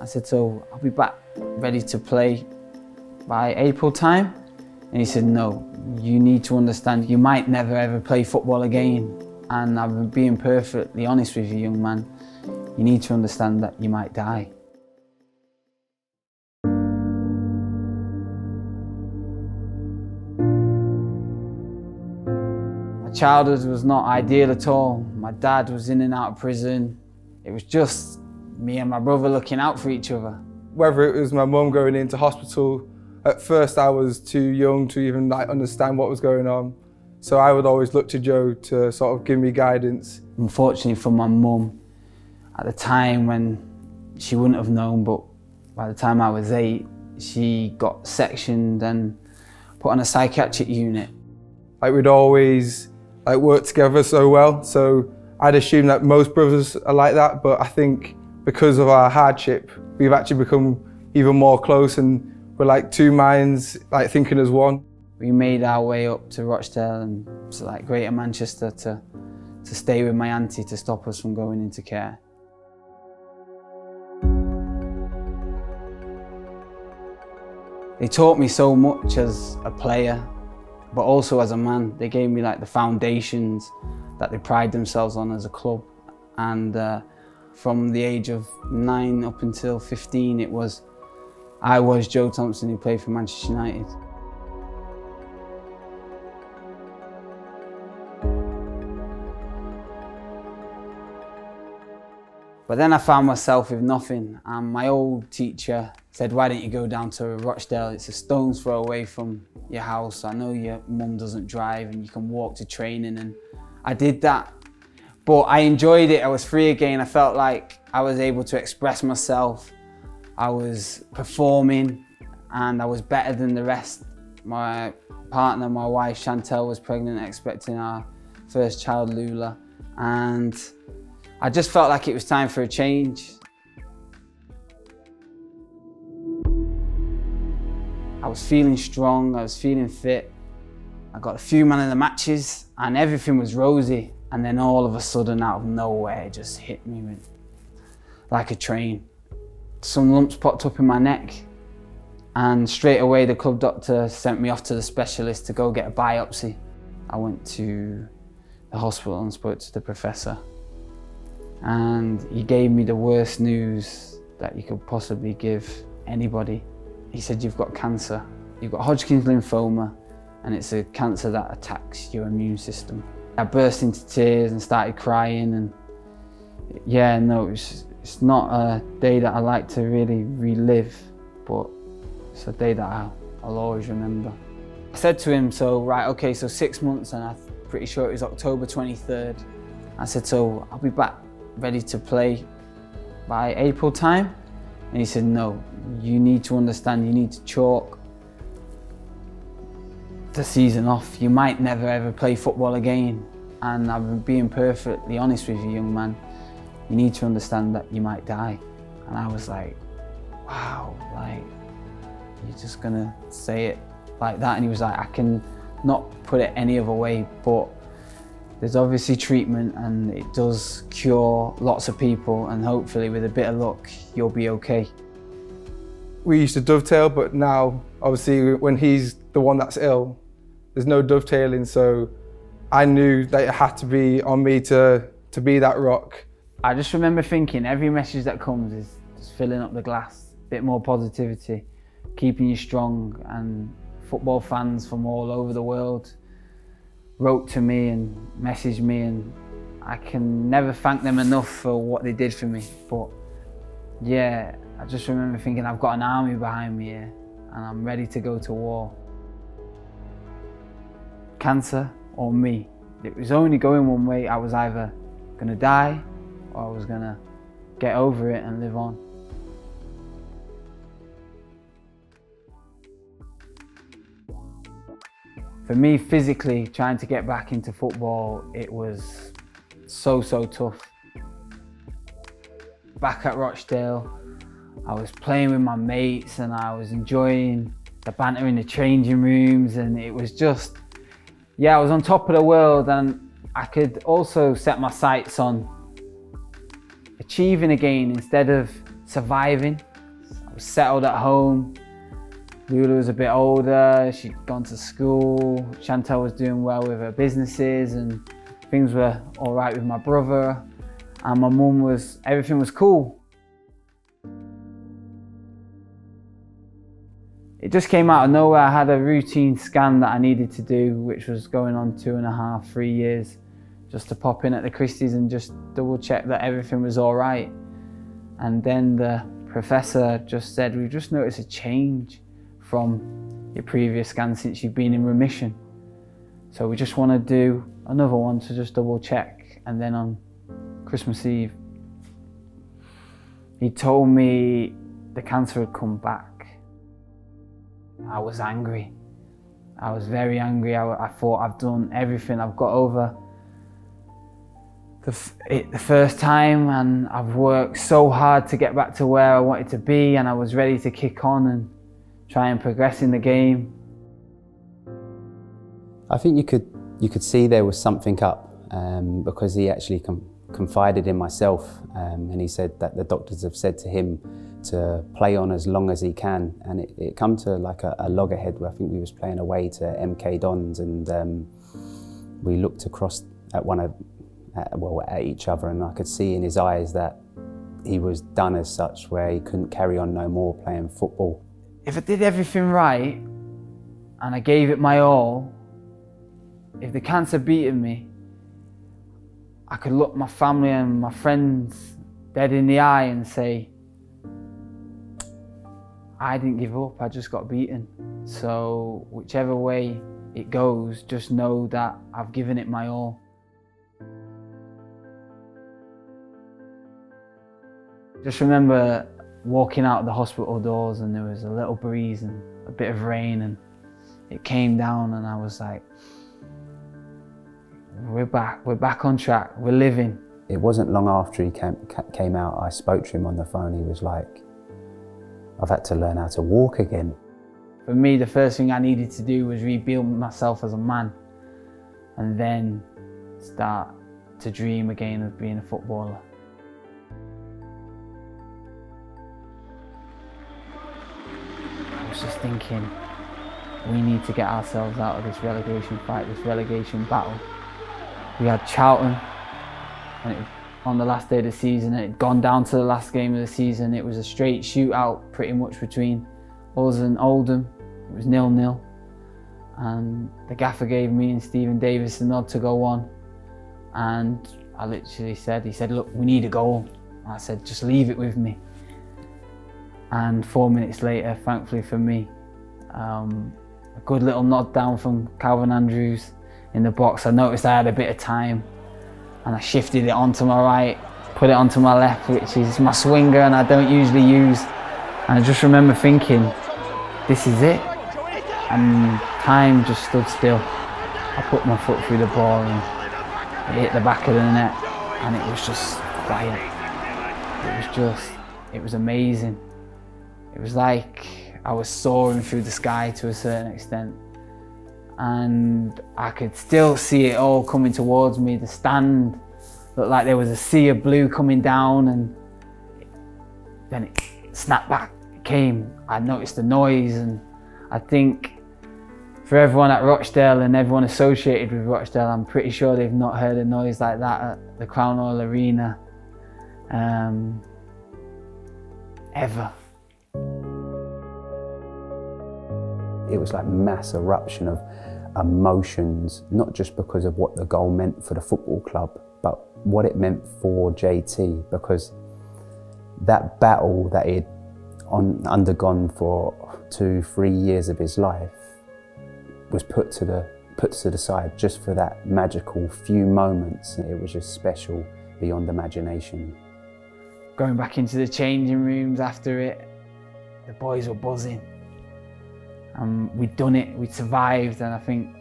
I said, so I'll be back ready to play by April time. And he said, no, you need to understand you might never ever play football again. And I'm being perfectly honest with you, young man. You need to understand that you might die. My childhood was not ideal at all. My dad was in and out of prison. It was just me and my brother looking out for each other. Whether it was my mum going into hospital, at first I was too young to even like understand what was going on. So I would always look to Joe to sort of give me guidance. Unfortunately for my mum, at the time when she wouldn't have known, but by the time I was eight, she got sectioned and put on a psychiatric unit. Like we'd always like work together so well. So I'd assume that most brothers are like that, but I think because of our hardship, we've actually become even more close and we're like two minds, like thinking as one. We made our way up to Rochdale and to like Greater Manchester to, to stay with my auntie to stop us from going into care. They taught me so much as a player, but also as a man. They gave me like the foundations that they pride themselves on as a club. And uh, from the age of nine up until 15, it was, I was Joe Thompson who played for Manchester United. But then I found myself with nothing and my old teacher said, why don't you go down to Rochdale? It's a stone's throw away from your house. I know your mum doesn't drive and you can walk to training and I did that. But I enjoyed it, I was free again. I felt like I was able to express myself. I was performing and I was better than the rest. My partner, my wife Chantel was pregnant expecting our first child Lula and I just felt like it was time for a change. I was feeling strong, I was feeling fit. I got a few man of the matches and everything was rosy. And then all of a sudden, out of nowhere, it just hit me with, like a train. Some lumps popped up in my neck. And straight away, the club doctor sent me off to the specialist to go get a biopsy. I went to the hospital and spoke to the professor and he gave me the worst news that you could possibly give anybody. He said, you've got cancer. You've got Hodgkin's lymphoma and it's a cancer that attacks your immune system. I burst into tears and started crying and yeah, no, it's, it's not a day that I like to really relive, but it's a day that I'll, I'll always remember. I said to him, so right, okay, so six months and I'm pretty sure it was October 23rd. I said, so I'll be back ready to play by April time? And he said, no, you need to understand, you need to chalk the season off. You might never ever play football again. And I'm being perfectly honest with you, young man. You need to understand that you might die. And I was like, wow, like, you're just gonna say it like that? And he was like, I can not put it any other way, but there's obviously treatment and it does cure lots of people and hopefully with a bit of luck, you'll be okay. We used to dovetail, but now obviously when he's the one that's ill, there's no dovetailing. So I knew that it had to be on me to, to be that rock. I just remember thinking every message that comes is just filling up the glass, a bit more positivity, keeping you strong and football fans from all over the world wrote to me and messaged me and I can never thank them enough for what they did for me. But yeah, I just remember thinking I've got an army behind me here and I'm ready to go to war. Cancer or me. It was only going one way. I was either gonna die or I was gonna get over it and live on. For me, physically, trying to get back into football, it was so, so tough. Back at Rochdale, I was playing with my mates and I was enjoying the banter in the changing rooms and it was just, yeah, I was on top of the world and I could also set my sights on achieving again instead of surviving. I was settled at home. Lula was a bit older, she'd gone to school. Chantel was doing well with her businesses and things were all right with my brother. And my mum was, everything was cool. It just came out of nowhere. I had a routine scan that I needed to do, which was going on two and a half, three years, just to pop in at the Christie's and just double check that everything was all right. And then the professor just said, we've just noticed a change from your previous scan since you've been in remission. So we just want to do another one to just double check. And then on Christmas Eve, he told me the cancer had come back. I was angry. I was very angry. I, I thought I've done everything. I've got over the, it, the first time and I've worked so hard to get back to where I wanted to be and I was ready to kick on and try and progress in the game. I think you could you could see there was something up um, because he actually com confided in myself um, and he said that the doctors have said to him to play on as long as he can. And it, it come to like a, a loggerhead where I think we was playing away to MK Dons and um, we looked across at one of at, well at each other and I could see in his eyes that he was done as such where he couldn't carry on no more playing football. If I did everything right and I gave it my all, if the cancer beated me, I could look my family and my friends dead in the eye and say, I didn't give up, I just got beaten. So, whichever way it goes, just know that I've given it my all. Just remember walking out the hospital doors and there was a little breeze and a bit of rain and it came down and I was like, we're back, we're back on track, we're living. It wasn't long after he came, came out, I spoke to him on the phone. He was like, I've had to learn how to walk again. For me, the first thing I needed to do was rebuild myself as a man and then start to dream again of being a footballer. I was just thinking, we need to get ourselves out of this relegation fight, this relegation battle. We had Charlton and it, on the last day of the season, it had gone down to the last game of the season. It was a straight shootout pretty much between us and Oldham. It was nil-nil. And the gaffer gave me and Steven Davies the nod to go on. And I literally said, he said, look, we need a goal. I said, just leave it with me and four minutes later, thankfully for me, um, a good little nod down from Calvin Andrews in the box. I noticed I had a bit of time and I shifted it onto my right, put it onto my left, which is my swinger and I don't usually use. And I just remember thinking, this is it. And time just stood still. I put my foot through the ball and it hit the back of the net and it was just quiet. It was just, it was amazing. It was like I was soaring through the sky to a certain extent. And I could still see it all coming towards me. The stand looked like there was a sea of blue coming down and then it snapped back, it came. I noticed the noise and I think for everyone at Rochdale and everyone associated with Rochdale, I'm pretty sure they've not heard a noise like that at the Crown Oil Arena um, ever. It was like mass eruption of emotions, not just because of what the goal meant for the football club, but what it meant for JT, because that battle that he'd on, undergone for two, three years of his life was put to the put to the side just for that magical few moments. It was just special beyond imagination. Going back into the changing rooms after it, the boys were buzzing. And we'd done it, we'd survived, and I think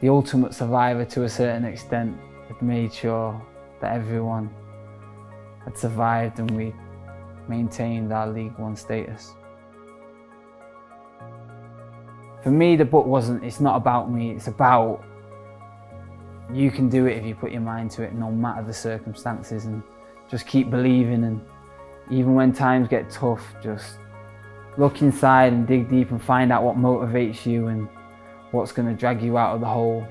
the ultimate survivor to a certain extent had made sure that everyone had survived and we maintained our League One status. For me, the book wasn't, it's not about me, it's about you can do it if you put your mind to it, no matter the circumstances, and just keep believing. And even when times get tough, just look inside and dig deep and find out what motivates you and what's going to drag you out of the hole